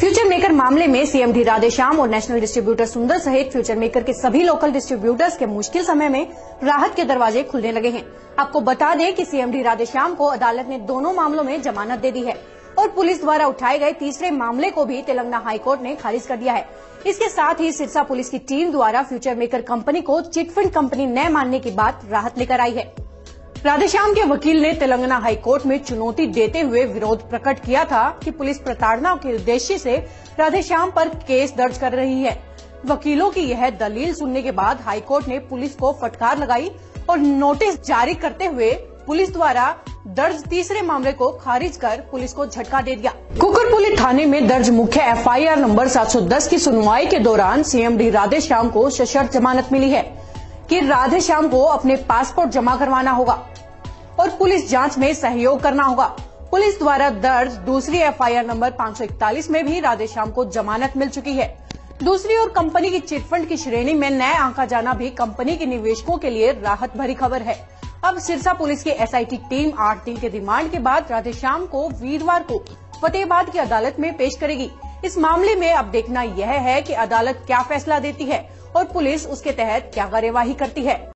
Future maker मामले में CMD Radheshyam और नेशनल डिस्ट्रीब्यूटर सुंदर सहित फ्यूचर मेकर के सभी लोकल डिस्ट्रीब्यूटर्स के मुश्किल समय में राहत के दरवाजे खुलने लगे हैं। आपको बता दें कि सीएमडी राधेश्याम को अदालत ने दोनों मामलों में जमानत दे दी है और पुलिस द्वारा उठाए गए तीसरे मामले को भी तेलंगाना हाईकोर्ट ने खारिज कर दिया है। इसके साथ ही सिरसा पुलिस की टीम द्वारा फ्यूचर मेकर कंपनी को चिटफंड कंपनी न मानने की बात राहत लेकर आई है। राधेश्याम के वकील ने तेलंगाना हाईकोर्ट में चुनौती देते हुए विरोध प्रकट किया था कि पुलिस प्रताड़ना के उद्देश्य से राधेश्याम पर केस दर्ज कर रही है। वकीलों की यह दलील सुनने के बाद हाईकोर्ट ने पुलिस को फटकार लगाई और नोटिस जारी करते हुए पुलिस द्वारा दर्ज तीसरे मामले को खारिज कर पुलिस को झटका दे दिया। कुकरपुली थाने में दर्ज मुख्य एफआईआर नंबर 710 की सुनवाई के दौरान सीएमडी राधेश्याम को सशर्त जमानत मिली है। कि राधेश्याम को अपने पासपोर्ट जमा करवाना होगा और पुलिस जाँच में सहयोग करना होगा। पुलिस द्वारा दर्ज दूसरी एफआईआर नंबर 541 में भी राधे श्याम को जमानत मिल चुकी है। दूसरी ओर कंपनी की चिटफंड की श्रेणी में नए आंका जाना भी कंपनी के निवेशकों के लिए राहत भरी खबर है। अब सिरसा पुलिस की एसआईटी टीम आठ दिन के रिमांड के बाद राधेश्याम को वीरवार को फतेहाबाद की अदालत में पेश करेगी। इस मामले में अब देखना यह है कि अदालत क्या फैसला देती है। और पुलिस उसके तहत क्या कार्यवाही करती है?